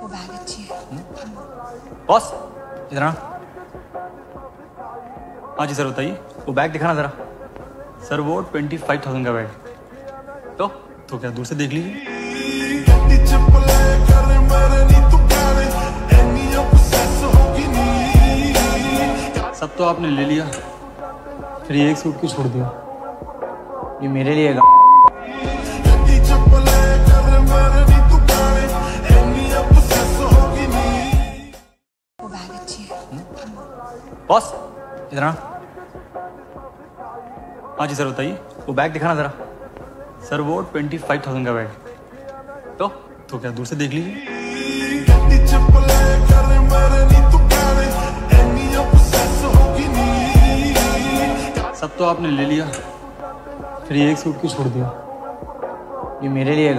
वो बैग अच्छी है बॉस इधर ना हाँ जी सर बताइए। वो बैग दिखाना जरा। सर वो ट्वेंटी फाइव थाउज़ेंड का बैग। तो तो क्या दूर से देख लीजिए। सब तो आपने ले लिया। फिर एक सूट क्यों छोड़ दिया? ये मेरे लिए हाँ? बॉस इधर हाँ जी सर बताइए। वो बैग दिखाना ज़रा। सर वो ट्वेंटी फाइव थाउज़ेंड का बैग। तो तो क्या दूर से देख लीजिए। सब तो आपने ले लिया। फिर एक सूट क्यों छोड़ दिया? ये मेरे लिए